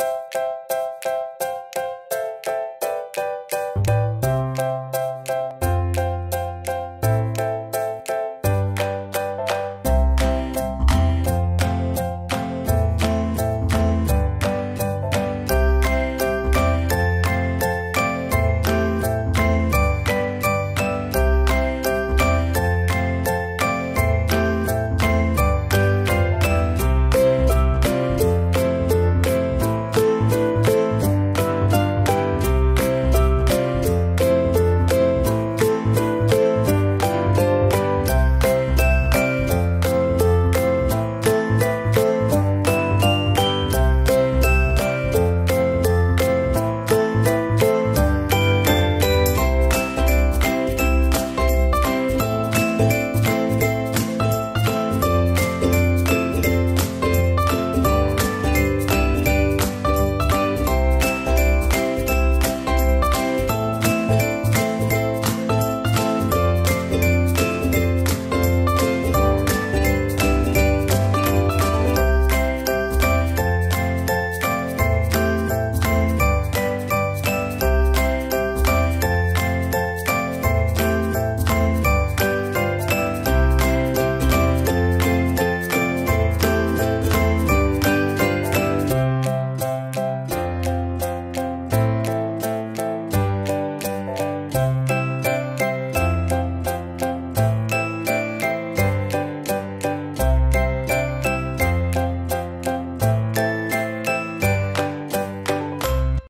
Música